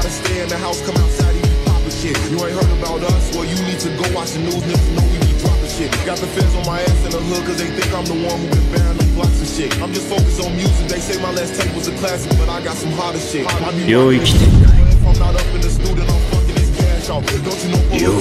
gotta stay in the house, come outside, you poppin' shit. You ain't heard about us? Well, you need to go watch the news, niggas know we be dropping shit. Got the feds on my ass in the hood, cause they think I'm the one who been bearing them blocks and shit. I'm just focused on music, they say my last tape was a classic, but I got some hotter shit. I be if I'm not up in the studio, I'm fucking this cash off. Don't you know?